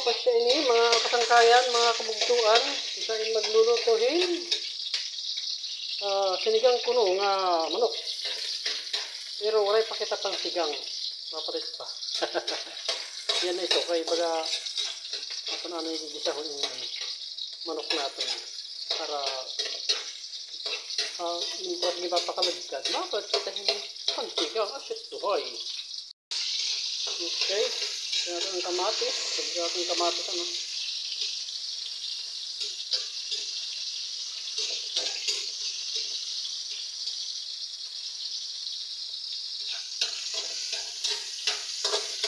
pasya ini, mga kasangkayan, mga kabugtuan, isa ay maglulutuhin. Ah, sinigang kuno nga manok. Pero walay pakita pang sigang. Mapalit pa. Yan na ito, kay baga ako na ano yung gisa yung manok natin para uh, yung pag di papakalagkad, mapalit kita hindi pang sigang. Shit, tuhoy. Okay. Kaya ang kamatis. Sabi natin kamatis ano.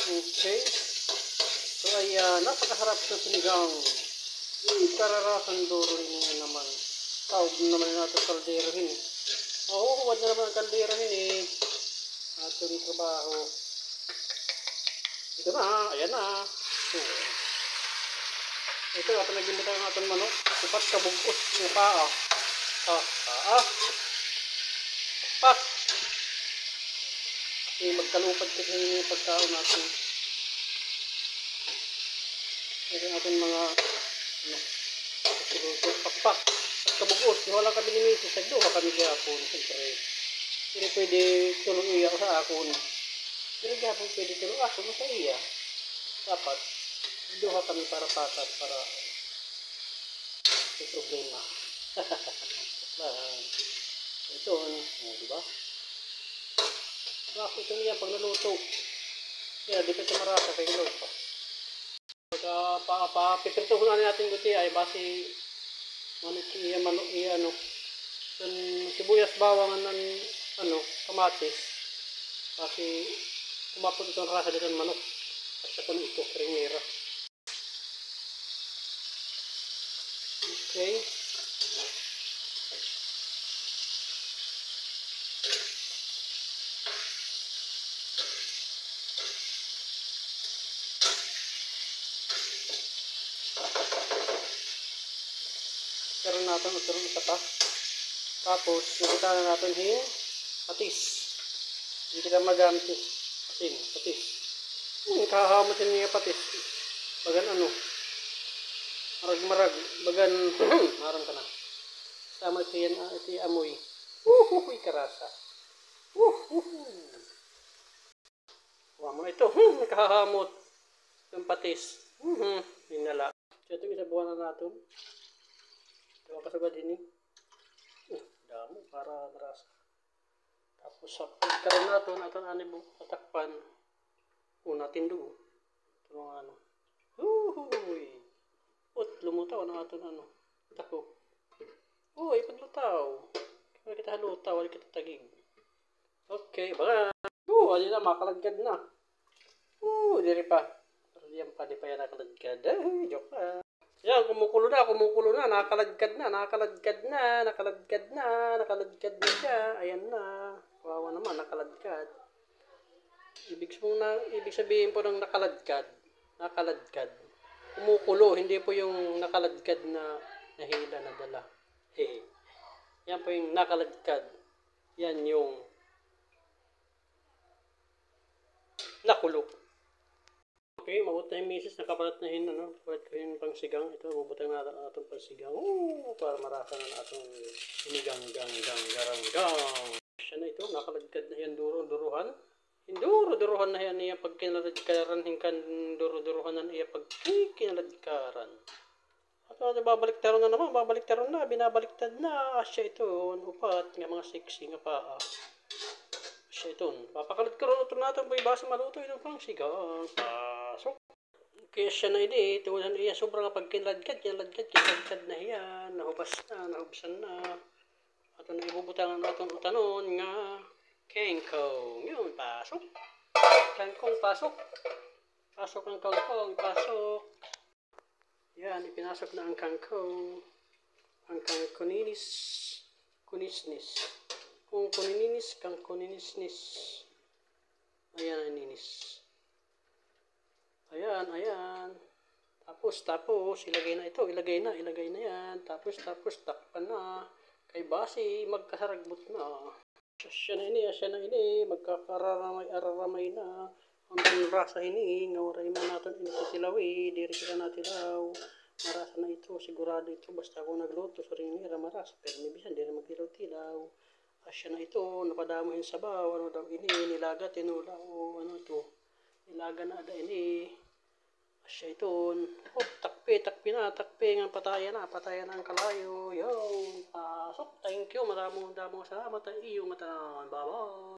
Okay. So ay uh, napakasarap sa sinigang. Kararasan duro rin naman. Tawag naman natin kalderahin. Oo, huwag na naman ang kalderahin eh. Ating trabaho. Ito na, ayan na. Ito, ito naging tayo ng atong manok. Sipat kabugos ng paa. Ah, paa. Pat. Okay, magkalupad kasi yung pagkaon natin. Ito natin mga ano, siguro pakpak. At kabugos, wala kami ni Mrs. Nagduha kami kaya ako. Siyempre, hindi pwede tulong iya ko sa akon. Pero gapon pwede tulong ako mo sa iya. Dapat, duha kami para patas para may problema. ito, ano, oh, di ba? Bakit ito niya pag naluto? Kaya, di pa ito marasa kay hilaw pa. Pagka pa, pa, pipirtuhan na natin guti ay basi manok iya, ano, yung sibuyas bawang ng ano, kamatis. Kasi kumapot itong rasa dito ng manok. At sa kung ito, kringera. Okay. Karoon natin, karoon isa pa. Tapos, nakita na natin yung patis. Hindi kita magamit asin, patis. Hmm, kahamot yun niya patis. Bagan ano. Marag marag. Bagan, marang ka na. Sama ito yan, ah, ito amoy. Uhuhuy karasa. Uhuhuy. Huwag mo ito. Hmm, nakahamot. Yung patis. Hmm, hinala. So ito yung isabuhan na natin. Ito ang kasagad din eh. Uh, damo para karasa. Tapos sa pagkaroon natin, ito na anibong tatakpan. Una tindo. Ito mga ano. Uhuy. Ut, lumutaw na ato ano. Tako. Uy, paglutaw. Kaya kita halutaw, wala kita tagig. Okay, baka. Oo, uh, na, makalagkad na. Uh, diri pa. Pero diyan pa, di pa yan nakalagkad. Ay, joke na. Yan, kumukulo na, kumukulo na, nakaladkad na, nakaladkad na, nakaladkad na, nakaladkad na siya. Ayan na. Nakaladkad. Ibig sabihin, na, ibig sabihin po ng nakaladkad, nakaladkad. Kumukulo, hindi po yung nakaladkad na nahila na dala. Hey. Yan po yung nakaladkad. Yan yung nakulo. Okay, mabuti na yung misis, nakapalat na hin, ano, pwede ko yung pang sigang. Ito, bubutang na natin atong pang sigang. Oo, para marasa na atong sinigang, Siya na ito, nakaladkad na yan, duro, duruhan. Induro duruhan na yan niya pag kinaladkaran hingkan duro duruhan na niya pag kinaladkaran. At ano babalik taron na naman, babalik taron na, binabaliktad na. Asya ito, upat nga mga sexy nga pa. Asya ito, papakalat ka rin ito natin, boy, basa maluto ito pang sigang. Pasok. Kaya siya na ini, tuwan iya sobrang pag kinaladkad, kinaladkad, kinaladkad na yan, nahubas na, nahubasan na. At ano ibubutangan natin utanon nga, Kangkong. Yun, pasok. Kangkong, pasok. Pasok ng kangkong, pasok. Yan, ipinasok na ang kangkong. Ang kangkoninis. Kunisnis. Kung kunininis, kangkoninisnis. Ayan ang ninis. Ayan, ayan. Tapos, tapos, ilagay na ito. Ilagay na, ilagay na yan. Tapos, tapos, takpan na. Kay basi, magkasaragbot na. Siya na ini, siya na ini, magkakararamay-araramay na. Ang rasa ini, ngawaray man natin ini sa tilawi, diri kita na tilaw. Marasa na ito, sigurado ito, basta ako nagluto, sa rin nira marasa, pero may bisan, diri magtilaw-tilaw. Asya na ito, napadamo yung sabaw, ano daw ini, nilaga, tinula, o ano ito, nilaga na ada ini. Asya ito, oh, takpi, takpi na, takpi nga, patayan na, patayan na ang kalayo, yo, pasok, thank you, maraming damong salamat, iyo, mata, bye-bye.